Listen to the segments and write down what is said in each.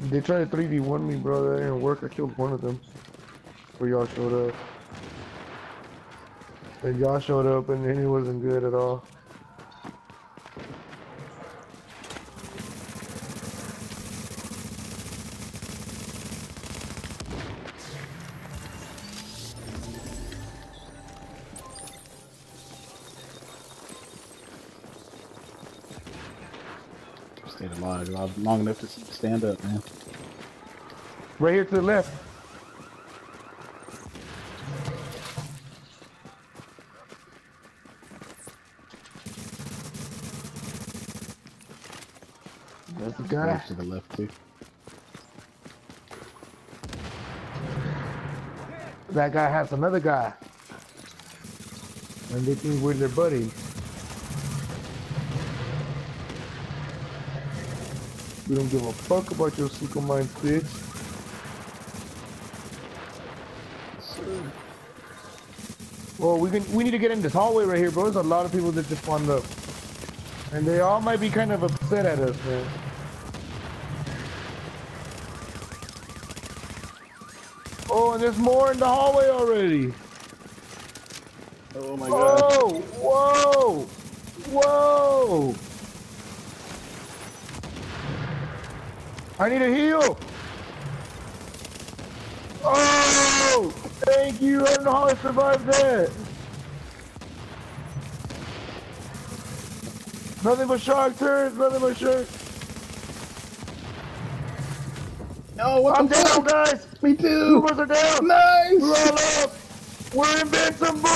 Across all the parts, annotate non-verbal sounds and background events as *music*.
They tried to 3v1 me, bro. That didn't work. I killed one of them. Before y'all showed up. And y'all showed up and it wasn't good at all. Stayed alive long- long enough to stand up, man. Right here to the left. That's the guy. To the left too. That guy has another guy. And they think we're their buddies. We don't give a fuck about your single mind bitch. Well, we can we need to get in this hallway right here, bro. There's a lot of people that just spawned up. And they all might be kind of upset at us, man. Oh, and there's more in the hallway already. Oh my god. Whoa! Whoa! Whoa! I need a heal! Oh! Thank you! I don't know how I survived that! Nothing but shark turns, nothing but shark. No, what I'm the down, fuck? guys! Me Two too. of us are down! Nice! We're all up! We're invincible!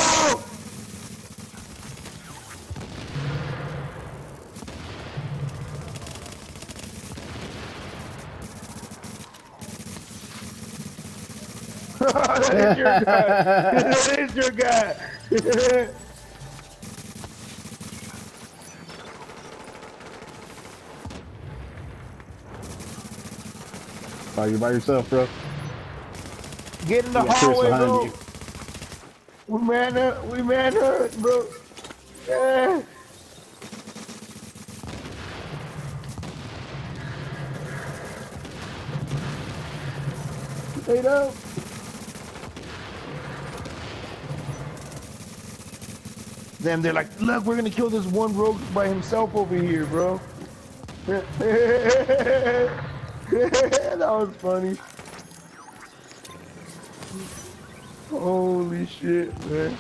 *laughs* that is your guy! *laughs* that is your guy! Oh, you by yourself, bro. Get in the hallway, bro! you. We man up! We man up, bro! Yeah. Stayed up! Then they're like, look, we're gonna kill this one rogue by himself over here, bro. *laughs* that was funny. Holy shit, man.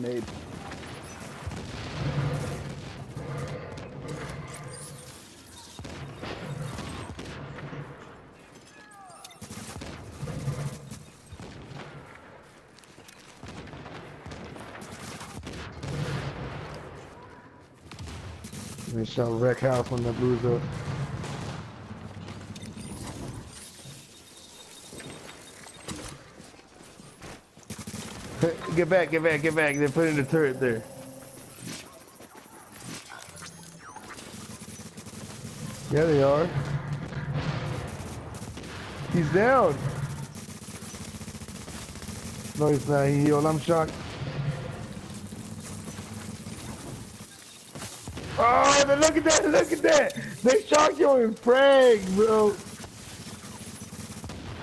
Made. We shall wreck house when the blues up. Get back, get back, get back. They're putting the turret there. Yeah, they are. He's down. No, he's not. He healed. I'm shocked. Oh, then look at that! Look at that! They shocked you in Prague, bro.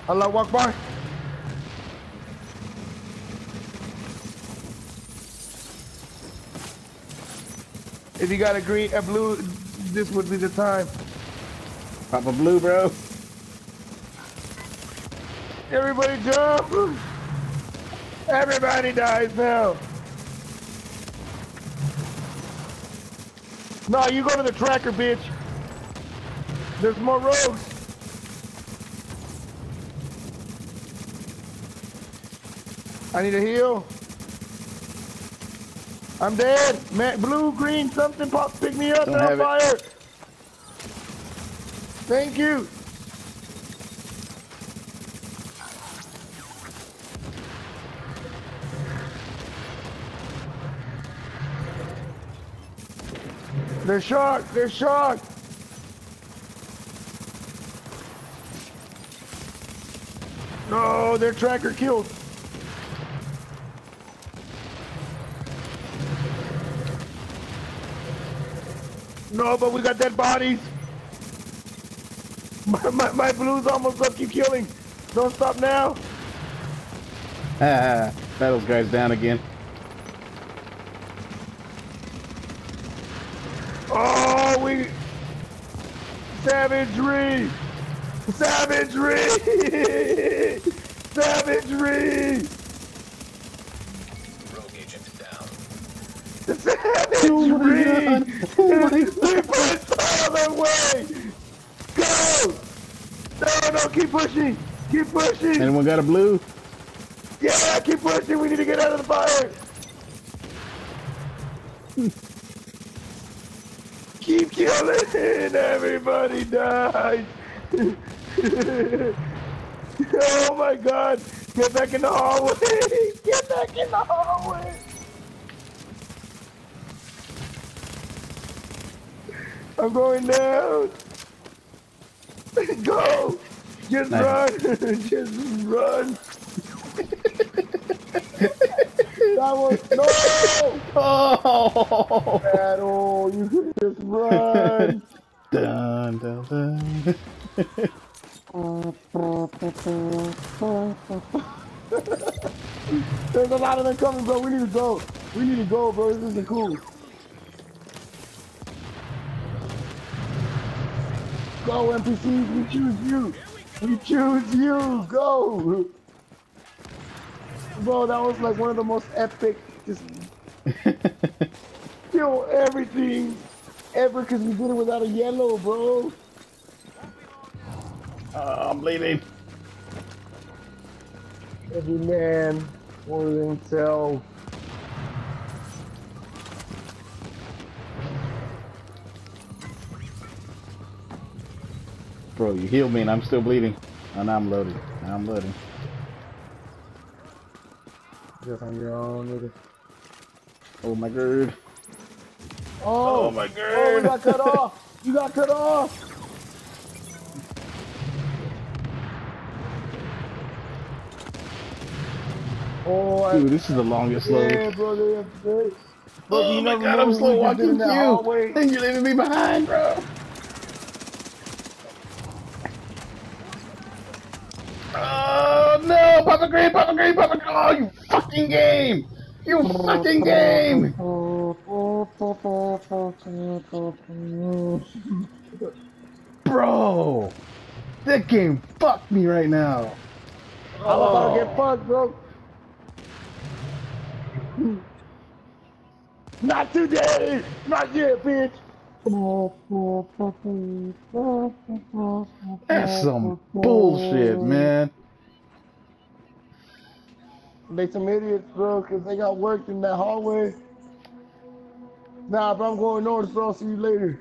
Allah walk by. If you got a green, a blue, this would be the time. Pop a blue, bro. Everybody jump! Everybody dies now. No, you go to the tracker, bitch. There's more rogues. I need a heal. I'm dead. Man, blue, green, something pop, pick me up. Don't I'm fire. It. Thank you. They're shocked. They're shocked. Oh, no, their tracker killed. No, but we got dead bodies. *laughs* My, my, my blue's almost up. Keep killing. Don't stop now. Ah, *laughs* Battles guy's down again. Oh, we savagery, savagery, *laughs* savagery. Rogue agent down. Oh my we pushed all the way. Go. No, no, keep pushing. Keep pushing. Anyone got a blue? Yeah, keep pushing. We need to get out of the fire. keep killing. Everybody dies. *laughs* oh my god. Get back in the hallway. *laughs* Get back in the hallway. I'm going down. Go. Just Nice. run. *laughs* Just run. that was no Oh! battle. You could just run. *laughs* dun, dun, dun. *laughs* There's a lot of them coming, bro. We need to go. We need to go, bro. This isn't cool. Go, NPCs. We choose you. We choose you. Go. Bro, that was like one of the most epic, just *laughs* kill everything ever because we did it without a yellow, bro. Oh, I'm leaving. Every man for himself. Bro, you healed me and I'm still bleeding. Oh, now I'm loading. Now I'm loading. Just on your own with it. Oh my god. Oh, Oh, my god. Oh, we got cut off. You got cut off. Oh, I, Dude, this is the longest yeah, load. bro. They have they, bro, Oh you my never god, know I'm slow we just did walking in you. And you're leaving me behind, bro. Oh no, Papa Green, Papa Green, Papa Green. Oh, you fucking game. You fucking game. Bro, that game fucked me right now. I'm about to get fucked, bro. Not today! Not yet, bitch! That's some bullshit, man. They some idiots, bro, because they got worked in that hallway. Nah, bro, I'm going north, so I'll see you later.